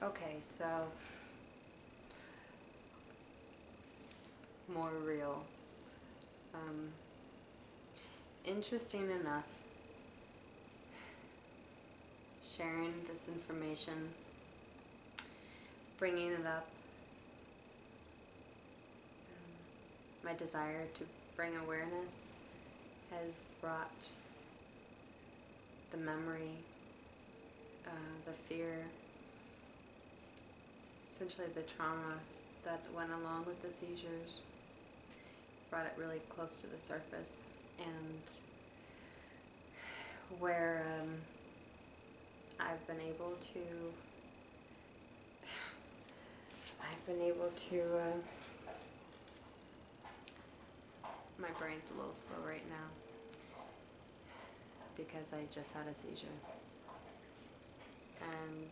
Okay, so more real. Um, interesting enough, sharing this information, bringing it up, um, my desire to bring awareness has brought the memory, uh, the fear, essentially the trauma that went along with the seizures, brought it really close to the surface, and where um, I've been able to, I've been able to. Uh, my brain's a little slow right now because I just had a seizure. And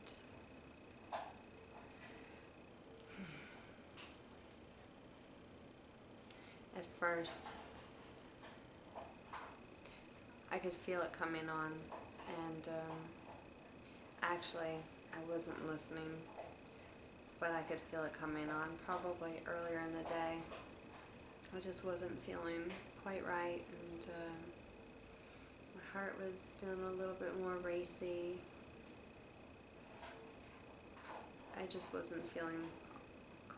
at first, I could feel it coming on, and um, actually, I wasn't listening, but I could feel it coming on probably earlier in the day. I just wasn't feeling quite right, and uh, my heart was feeling a little bit more racy. I just wasn't feeling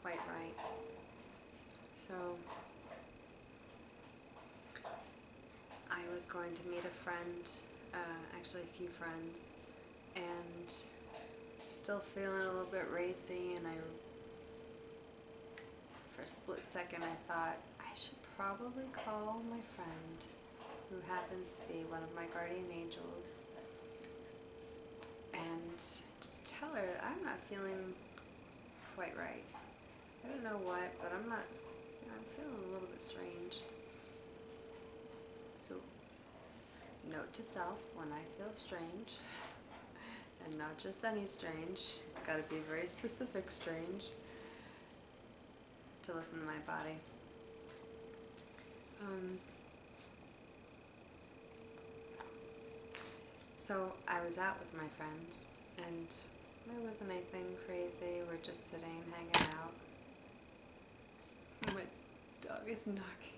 quite right. So I was going to meet a friend, uh, actually a few friends, and still feeling a little bit racy, and I for a split second I thought I should probably call my friend who happens to be one of my guardian angels and just tell her that I'm not feeling quite right. I don't know what, but I'm not, I'm feeling a little bit strange. So, note to self when I feel strange, and not just any strange, it's got to be very specific strange to listen to my body. Um, so I was out with my friends, and there wasn't anything crazy. We're just sitting, hanging out. My dog is knocking.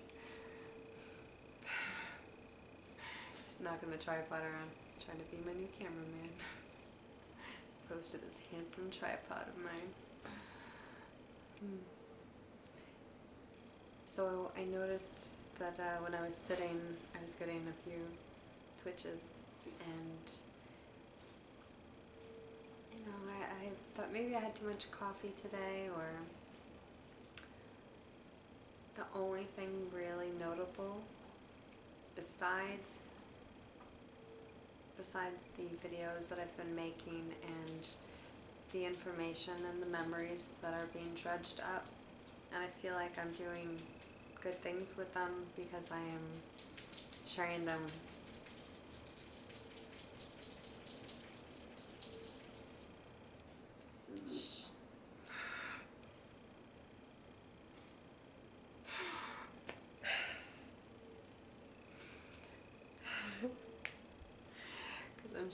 He's knocking the tripod around. He's trying to be my new cameraman. As opposed to this handsome tripod of mine. Hmm. So I noticed that uh, when I was sitting, I was getting a few twitches, and you know, I, I thought maybe I had too much coffee today, or the only thing really notable, besides besides the videos that I've been making and the information and the memories that are being dredged up, and I feel like I'm doing good things with them because I am sharing them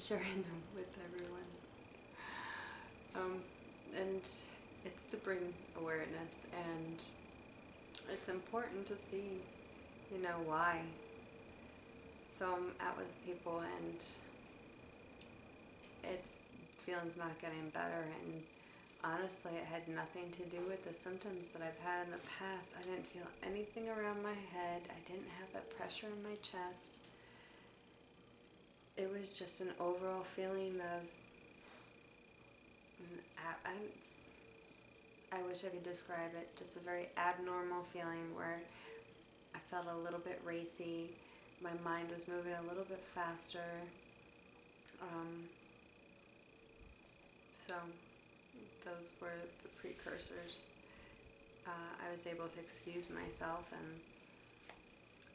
sharing them with everyone. Um, and it's to bring awareness and it's important to see, you know, why. So I'm out with people and it's feeling's not getting better and honestly it had nothing to do with the symptoms that I've had in the past. I didn't feel anything around my head. I didn't have that pressure in my chest. It was just an overall feeling of I'm I wish I could describe it. Just a very abnormal feeling where I felt a little bit racy. My mind was moving a little bit faster. Um, so those were the precursors. Uh, I was able to excuse myself and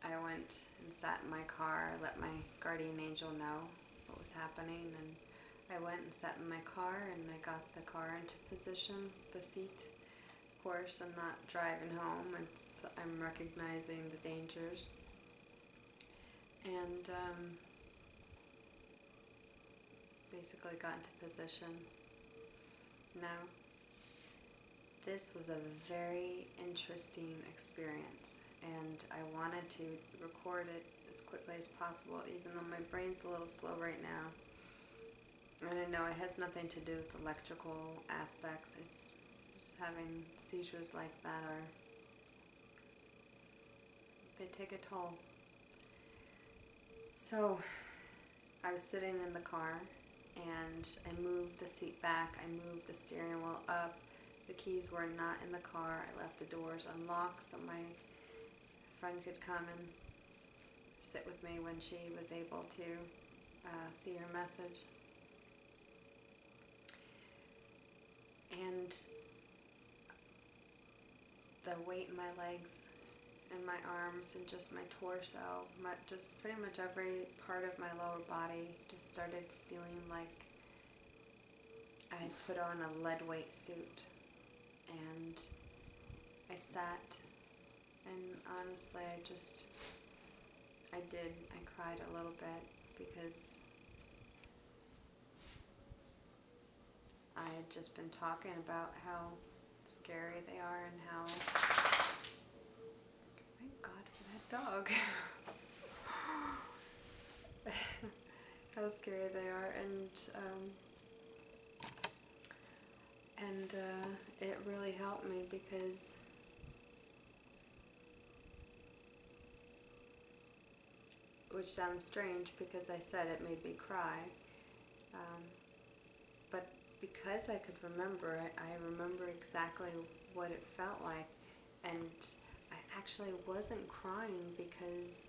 I went and sat in my car, let my guardian angel know what was happening and I went and sat in my car and I got the car into position, the seat. Of course, I'm not driving home, it's, I'm recognizing the dangers. And um, basically got into position. Now, this was a very interesting experience, and I wanted to record it as quickly as possible, even though my brain's a little slow right now. And I know it has nothing to do with electrical aspects. It's just having seizures like that are they take a toll. So I was sitting in the car and I moved the seat back, I moved the steering wheel up. The keys were not in the car. I left the doors unlocked so my friend could come and sit with me when she was able to uh, see her message. And the weight in my legs and my arms and just my torso, my, just pretty much every part of my lower body just started feeling like I had put on a lead weight suit. And I sat and honestly I just, I did, I cried a little bit because I had just been talking about how scary they are and how thank God for that dog. How scary they are and um, and uh, it really helped me because which sounds strange because I said it made me cry um, but because I could remember it, I remember exactly what it felt like. And I actually wasn't crying because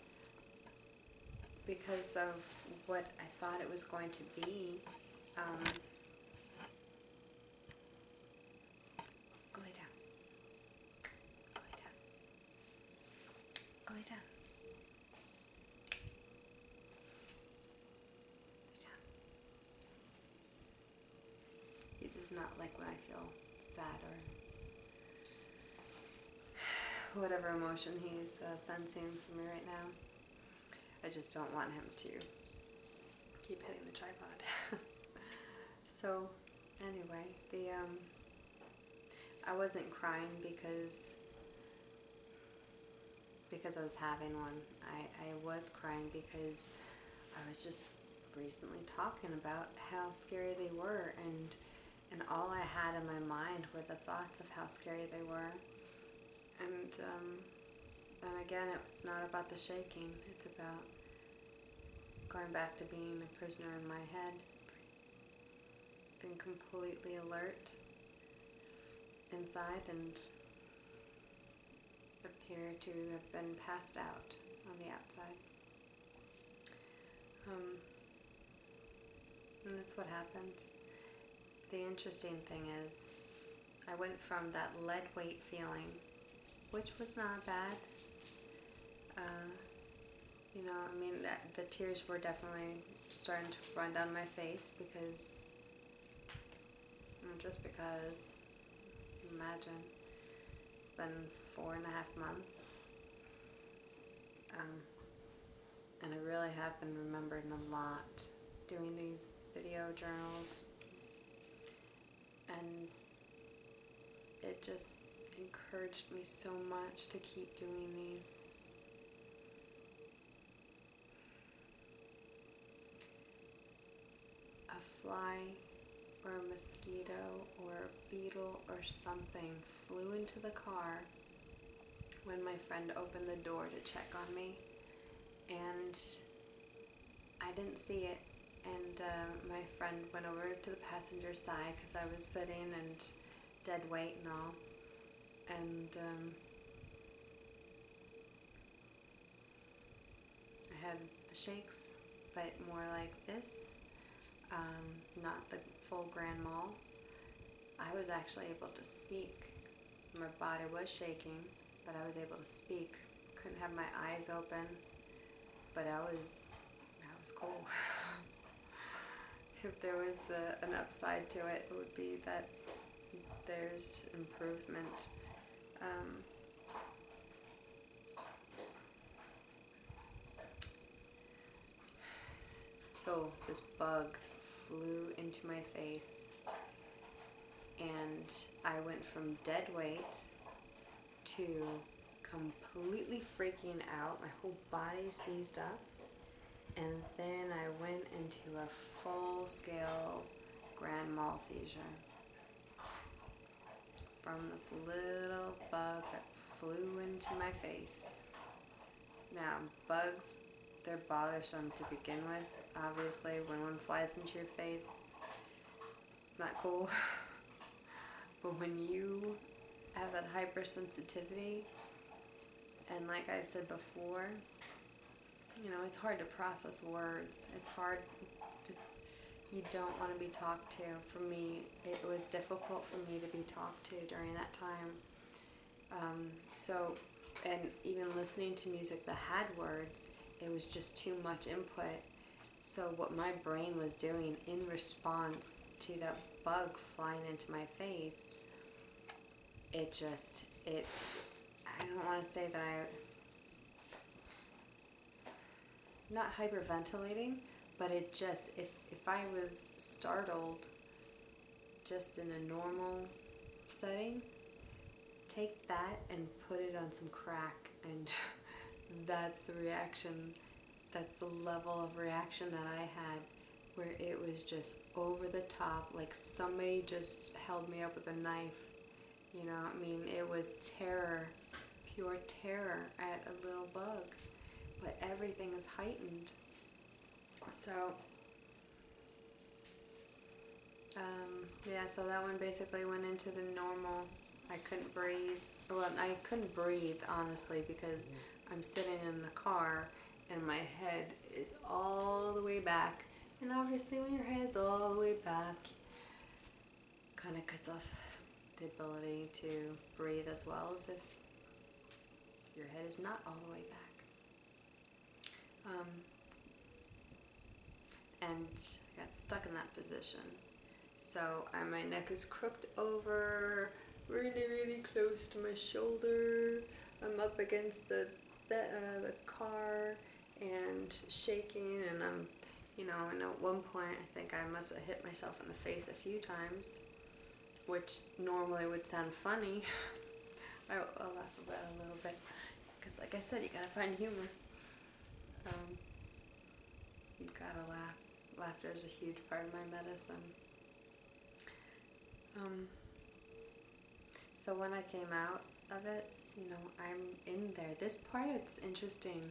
because of what I thought it was going to be. Um, go lay down. Go lay down. Go lay down. He does not like when I feel sad or whatever emotion he's uh, sensing for me right now. I just don't want him to keep hitting the tripod. so, anyway, the um, I wasn't crying because because I was having one. I, I was crying because I was just recently talking about how scary they were and and all I had in my mind were the thoughts of how scary they were. And um, then again, it's not about the shaking, it's about going back to being a prisoner in my head, being completely alert inside and appear to have been passed out on the outside. Um, and that's what happened the interesting thing is, I went from that lead weight feeling, which was not bad. Uh, you know, I mean, that, the tears were definitely starting to run down my face because, just because, imagine, it's been four and a half months. Um, and I really have been remembering a lot doing these video journals, and it just encouraged me so much to keep doing these. A fly or a mosquito or a beetle or something flew into the car when my friend opened the door to check on me and I didn't see it and uh, my friend went over to the passenger side because I was sitting and dead weight and all. And um, I had the shakes, but more like this, um, not the full grand mal. I was actually able to speak. My body was shaking, but I was able to speak. Couldn't have my eyes open, but I was, I was cool. if there was a, an upside to it, it would be that there's improvement. Um, so this bug flew into my face and I went from dead weight to completely freaking out. My whole body seized up. And then I went into a full scale grand mal seizure from this little bug that flew into my face. Now, bugs, they're bothersome to begin with. Obviously, when one flies into your face, it's not cool. but when you have that hypersensitivity, and like I've said before, you know, it's hard to process words. It's hard. It's, you don't want to be talked to. For me, it was difficult for me to be talked to during that time. Um, so, and even listening to music that had words, it was just too much input. So, what my brain was doing in response to that bug flying into my face, it just, it, I don't want to say that I, not hyperventilating, but it just, if, if I was startled just in a normal setting, take that and put it on some crack, and that's the reaction, that's the level of reaction that I had, where it was just over the top, like somebody just held me up with a knife. You know, I mean, it was terror, pure terror at a little bug, but everything is heightened. So, um, yeah, so that one basically went into the normal. I couldn't breathe. Well, I couldn't breathe, honestly, because I'm sitting in the car and my head is all the way back. And obviously, when your head's all the way back, kind of cuts off the ability to breathe as well as if your head is not all the way back. Um, and I got stuck in that position. So my neck is crooked over, really, really close to my shoulder. I'm up against the uh, the car and shaking, and I'm, you know, and at one point I think I must have hit myself in the face a few times, which normally would sound funny. I, will laugh about it a little bit, because like I said, you gotta find humor. Um, you gotta laugh. Laughter is a huge part of my medicine. Um, so when I came out of it, you know, I'm in there. This part, it's interesting.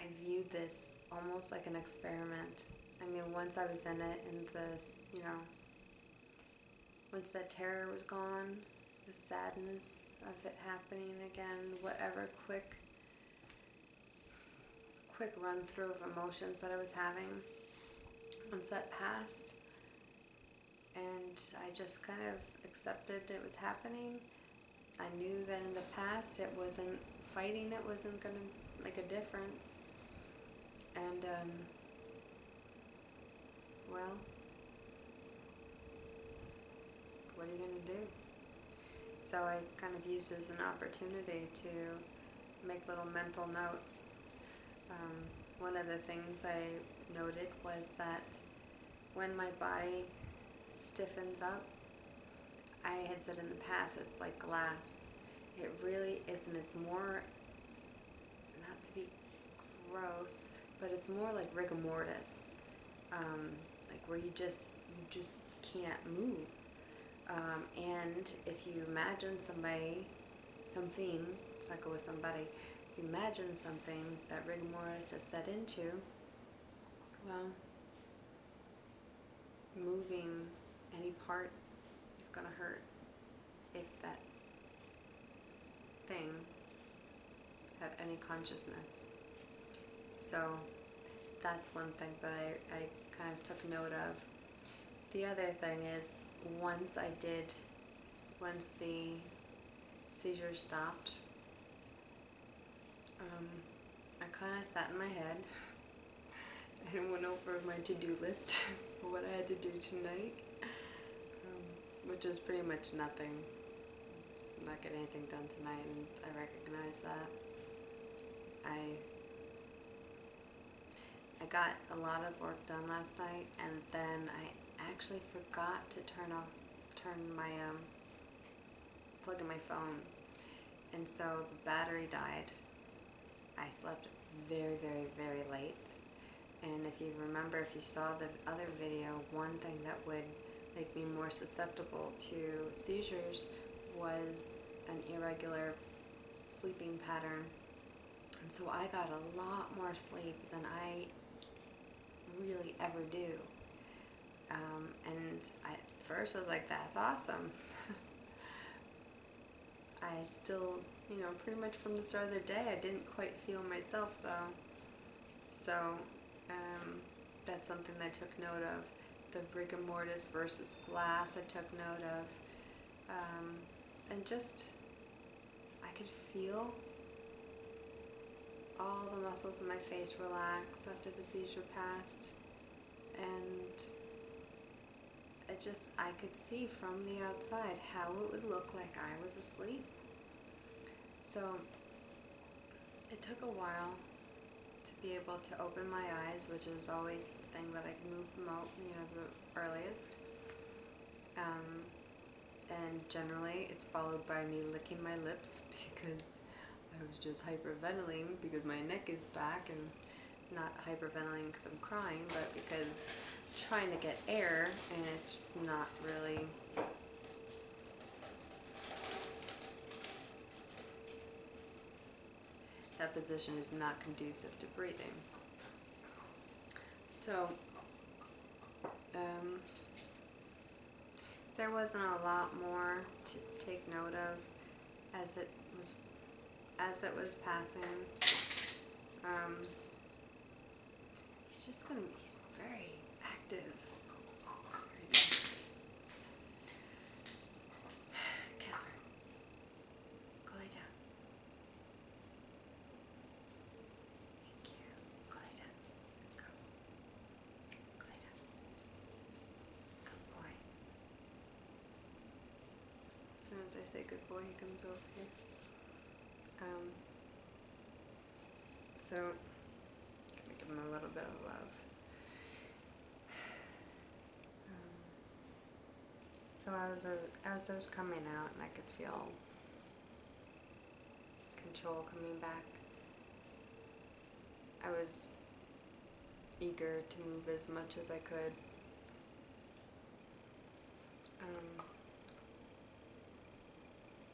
I viewed this almost like an experiment. I mean, once I was in it, and this, you know, once that terror was gone, the sadness of it happening again, whatever quick, quick run through of emotions that I was having, once that passed, and I just kind of accepted it was happening. I knew that in the past it wasn't fighting it wasn't going to make a difference. And, um, well, what are you going to do? So I kind of used it as an opportunity to make little mental notes. Um, one of the things I noted was that when my body stiffens up. I had said in the past it's like glass. It really isn't. It's more, not to be gross, but it's more like rigor mortis, um, like where you just you just can't move. Um, and if you imagine somebody, something, let's not go with somebody. Imagine something that rigor mortis has set into, well, moving any part is going to hurt if that thing had any consciousness. So that's one thing that I, I kind of took note of. The other thing is once I did, once the seizure stopped, um, I kind of sat in my head and went over my to-do list for what I had to do tonight which is pretty much nothing. I'm not getting anything done tonight, and I recognize that. I I got a lot of work done last night, and then I I actually forgot to turn off, turn my um, plug in my phone, and so the battery died. I slept very, very, very late. And if you remember, if you saw the other video, one thing that would make me more susceptible to seizures was an irregular sleeping pattern. And so I got a lot more sleep than I really ever do. Um, and I, at first I was like, that's awesome. I still, you know, pretty much from the start of the day, I didn't quite feel myself though. So um, that's something that I took note of. The rigor mortis versus glass, I took note of. Um, and just, I could feel all the muscles in my face relax after the seizure passed. And it just, I could see from the outside how it would look like I was asleep. So it took a while to be able to open my eyes, which is always the thing that I can move the most, you know, the earliest. Um, and generally, it's followed by me licking my lips because I was just hyperventilating because my neck is back and not hyperventilating because I'm crying, but because trying to get air and it's not really position is not conducive to breathing. So, um, there wasn't a lot more to take note of as it was as it was passing. Um, he's just gonna he's very active. Casper, go lay down. Thank you. Go lay down. Go. Go lay down. Good boy. As I say good boy, he comes over here. Um, so, give him a little bit of love. Um, so I was as I was coming out, and I could feel control coming back. I was eager to move as much as I could. Um,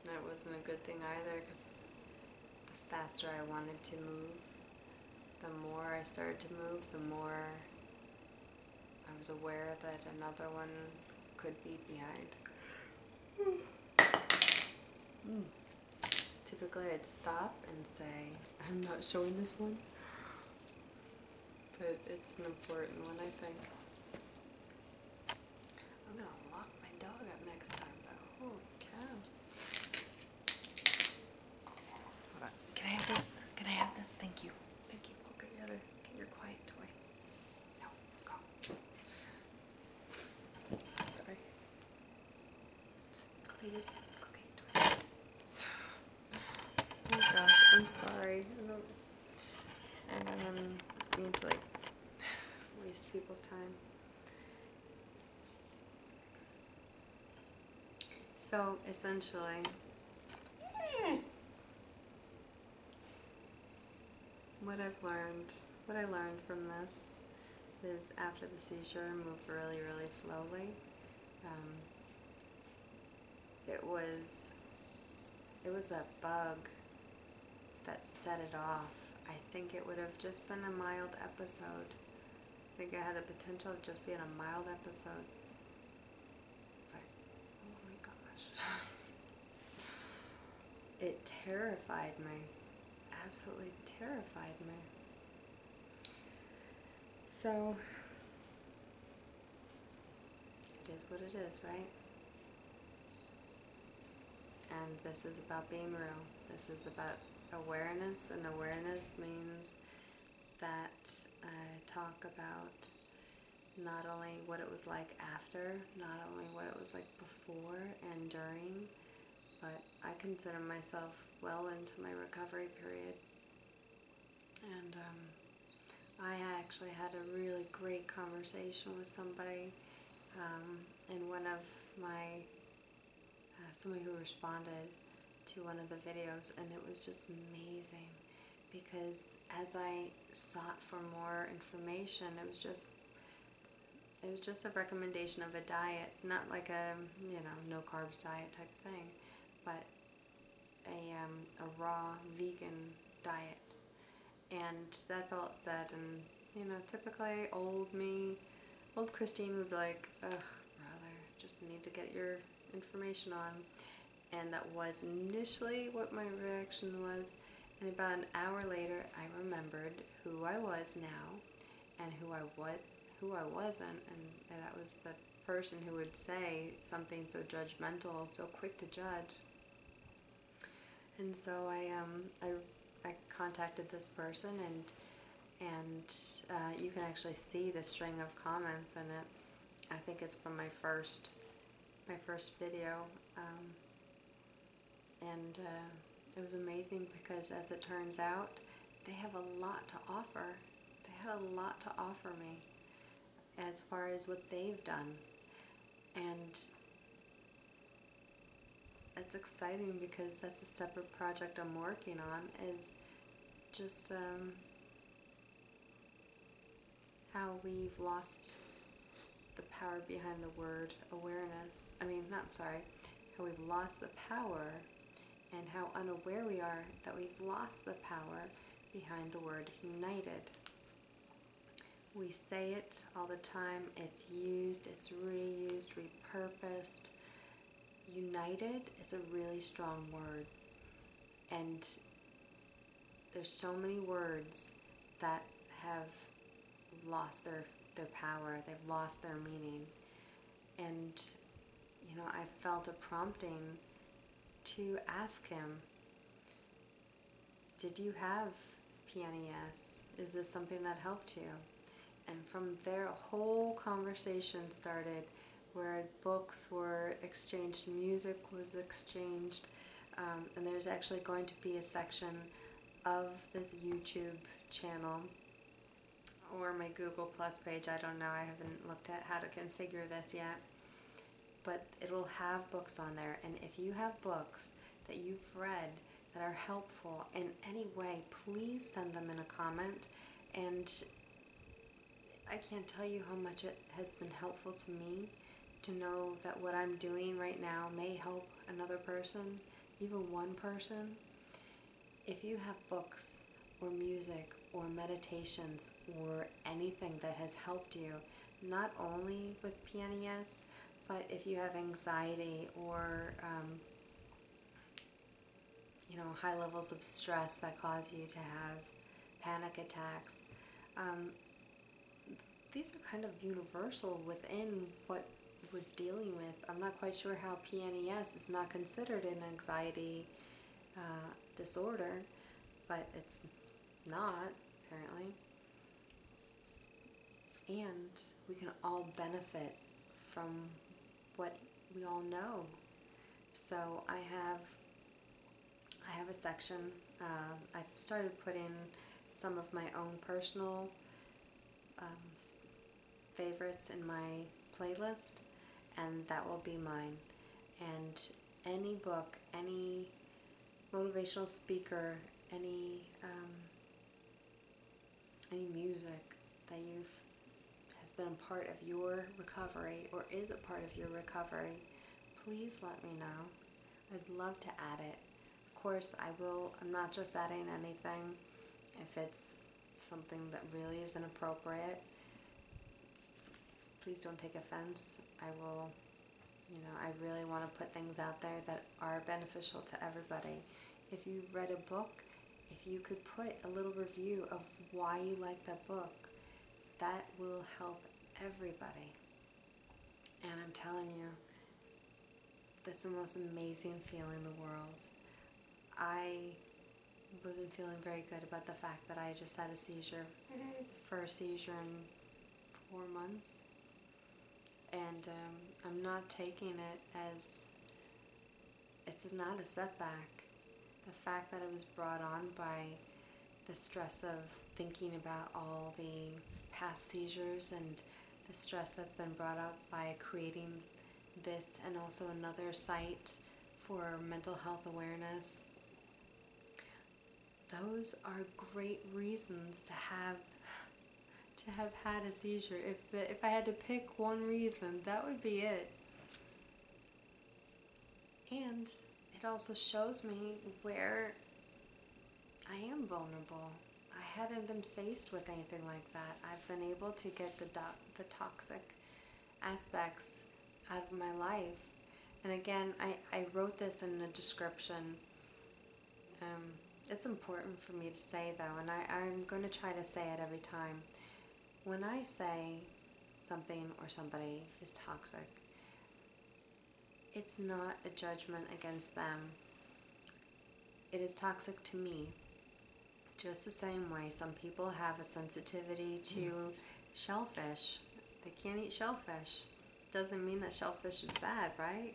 that wasn't a good thing either because the faster I wanted to move, the more I started to move, the more I was aware that another one could be behind. Mm. Typically, I'd stop and say, I'm not showing this one, but it's an important one, I think. I'm gonna lock my dog up next time, though. Holy cow. Hold on. Can I have this? Can I have this? Thank you. Thank you. Go get your other, get your quiet toy. No, go. Sorry. Just go get your, go get your toy. Oh gosh, I'm sorry. I don't, I to like waste people's time. So essentially, what I've learned, what I learned from this is after the seizure, move really, really slowly. Um, it was, it was that bug that set it off. I think it would have just been a mild episode. I think it had the potential of just being a mild episode. But, oh my gosh. it terrified me. Absolutely terrified me. So, it is what it is, right? And this is about being real. This is about awareness, and awareness means that I talk about not only what it was like after, not only what it was like before and during, but I consider myself well into my recovery period. And um, I actually had a really great conversation with somebody um, one of my uh, somebody who responded to one of the videos, and it was just amazing because as I sought for more information, it was just it was just a recommendation of a diet, not like a you know no carbs diet type thing, but a um, a raw vegan diet, and that's all it said. And you know, typically old me, old Christine would be like, "Ugh, brother, just need to get your information on," and that was initially what my reaction was. And about an hour later, I remembered who I was now and who I was who I wasn't, and, and that was the person who would say something so judgmental, so quick to judge. And so I um I I contacted this person and and uh, you can actually see the string of comments in it. I think it's from my first my first video, um, and uh, it was amazing because as it turns out, they have a lot to offer. They had a lot to offer me as far as what they've done. And it's exciting because that's a separate project I'm working on is just um, how we've lost the power behind the word awareness. I mean, not sorry, how we've lost the power and how unaware we are that we've lost the power behind the word united. We say it all the time, it's used, it's reused, repurposed. United is a really strong word. And there's so many words that have lost their their power, they've lost their meaning. And you know, I felt a prompting to ask him, Did you have PNES? Is this something that helped you? And from there, a whole conversation started where books were exchanged, music was exchanged, um, and there's actually going to be a section of this YouTube channel or my Google Plus page. I don't know, I haven't looked at how to configure this yet. But it will have books on there, and if you have books that you've read that are helpful in any way, please send them in a comment. And I can't tell you how much it has been helpful to me to know that what I'm doing right now may help another person, even one person. If you have books or music or meditations or anything that has helped you, not only with PNES, but if you have anxiety or um, you know high levels of stress that cause you to have panic attacks, um, these are kind of universal within what we're dealing with. I'm not quite sure how PNES is not considered an anxiety uh, disorder, but it's not, apparently. And we can all benefit from what we all know. So I have I have a section. Uh, I've started putting some of my own personal um, favorites in my playlist, and that will be mine. And any book, any motivational speaker, any um, any music that you've has been part of your recovery or is a part of your recovery, please let me know. I'd love to add it. Of course, I will. I'm not just adding anything. If it's something that really isn't appropriate, please don't take offense. I will, you know, I really want to put things out there that are beneficial to everybody. If you read a book, if you could put a little review of why you like that book, that will help everybody. And I'm telling you, that's the most amazing feeling in the world. I wasn't feeling very good about the fact that I just had a seizure, mm-hmm. first seizure in four months and um, I'm not taking it as it's not a setback. The fact that it was brought on by the stress of thinking about all the past seizures and the stress that's been brought up by creating this and also another site for mental health awareness. Those are great reasons to have to have had a seizure. If the, if I had to pick one reason, that would be it. And it also shows me where I am vulnerable. I hadn't been faced with anything like that. I've been able to get the the toxic aspects out of my life. And again, I, I wrote this in the description. Um, it's important for me to say though, and I, I'm going to try to say it every time. When I say something or somebody is toxic, it's not a judgment against them. It is toxic to me. Just the same way some people have a sensitivity to mm. shellfish. They can't eat shellfish. Doesn't mean that shellfish is bad, right?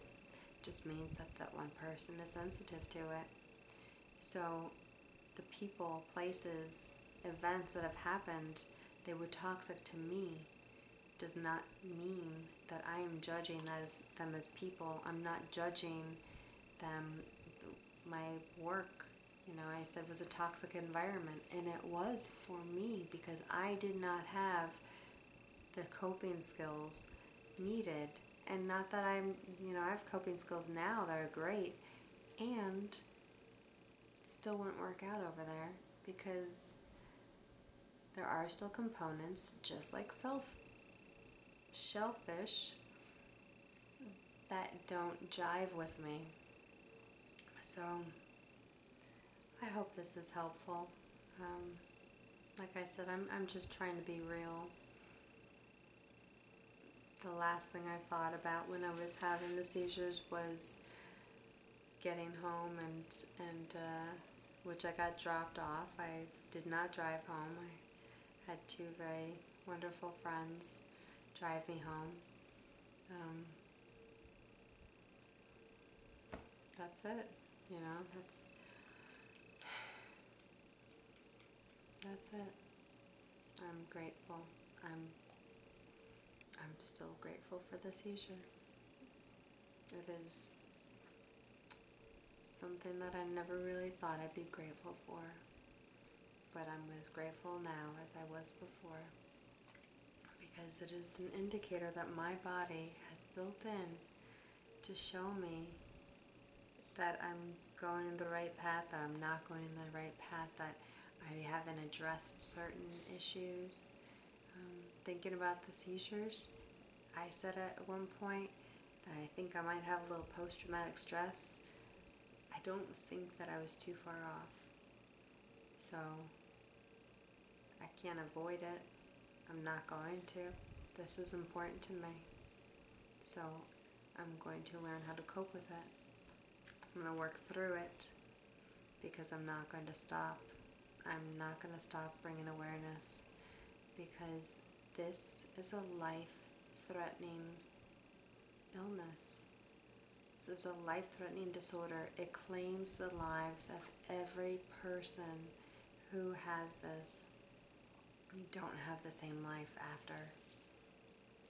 Just means that that one person is sensitive to it. So the people, places, events that have happened, they were toxic to me does not mean that I am judging as, them as people. I'm not judging them. My work, you know, I said was a toxic environment, and it was for me because I did not have the coping skills needed. And not that I'm, you know, I have coping skills now that are great, and still wouldn't work out over there because there are still components, just like self shellfish that don't jive with me. So I hope this is helpful. Um, like I said, I'm, I'm just trying to be real. The last thing I thought about when I was having the seizures was getting home and, and uh, which I got dropped off. I did not drive home. I had two very wonderful friends drive me home. Um, that's it, you know, that's that's it. I'm grateful. I'm I'm still grateful for the seizure. It is something that I never really thought I'd be grateful for. But I'm as grateful now as I was before because it is an indicator that my body has built in to show me that I'm going in the right path, that I'm not going in the right path, that I haven't addressed certain issues. Um, thinking about the seizures, I said at one point that I think I might have a little post traumatic stress. I don't think that I was too far off. So I can't avoid it. I'm not going to. This is important to me. So I'm going to learn how to cope with it. I'm going to work through it because I'm not going to stop. I'm not going to stop bringing awareness because this is a life threatening illness. This is a life threatening disorder. It claims the lives of every person who has this you don't have the same life after.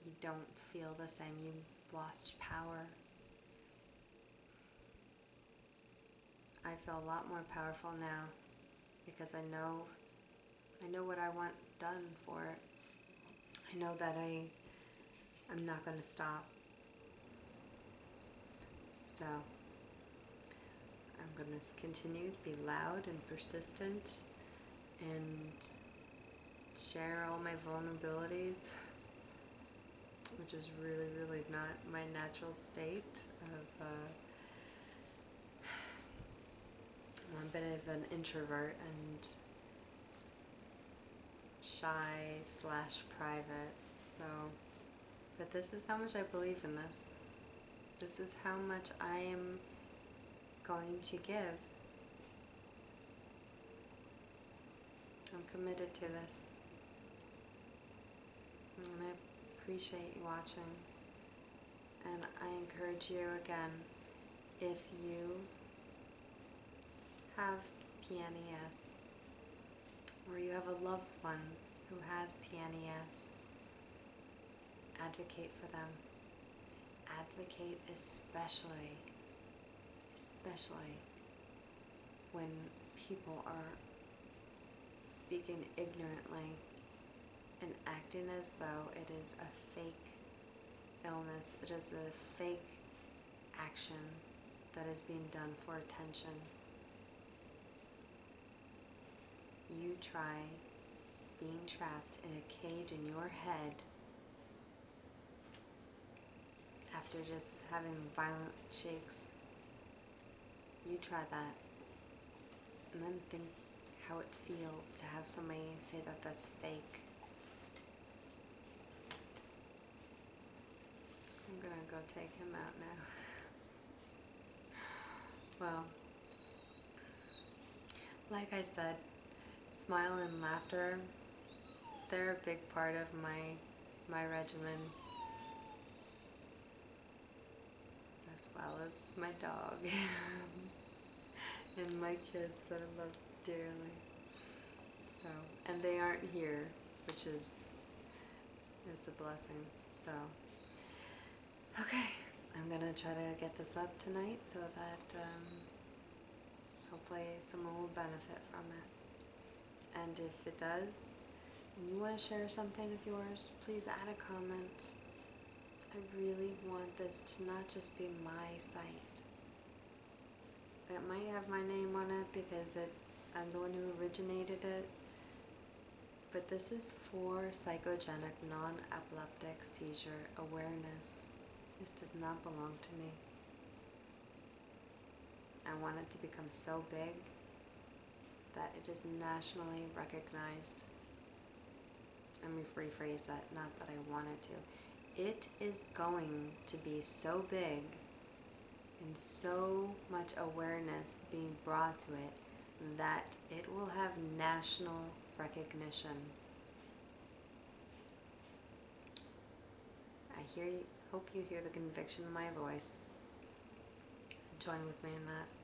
You don't feel the same. You lost power. I feel a lot more powerful now because I know I know what I want done for it. I know that I I'm not going to stop. So I'm going to continue to be loud and persistent and share all my vulnerabilities, which is really, really not my natural state of. Uh, I'm a bit of an introvert and shy slash private. So, but this is how much I believe in this. This is how much I am going to give. I'm committed to this. And I appreciate you watching. And I encourage you again, if you have PNES, or you have a loved one who has PNES, advocate for them. Advocate especially, especially when people are speaking ignorantly and acting as though it is a fake illness, it is a fake action that is being done for attention. You try being trapped in a cage in your head after just having violent shakes. You try that and then think how it feels to have somebody say that that's fake. I'm gonna go take him out now. well, like I said, smile and laughter, they're a big part of my my regimen. As well as my dog. and my kids that I love dearly. So, and they aren't here, which is, it's a blessing. So, okay, I'm gonna try to get this up tonight so that um, hopefully someone will benefit from it. And if it does, and you want to share something of yours, please add a comment. I really want this to not just be my site it might have my name on it because it, I'm the one who originated it. But this is for psychogenic non-epileptic seizure awareness. This does not belong to me. I want it to become so big that it is nationally recognized. Let me rephrase that, not that I want it to. It is going to be so big and so much awareness being brought to it that it will have national recognition. I hear you, hope you hear the conviction in my voice. Join with me in that.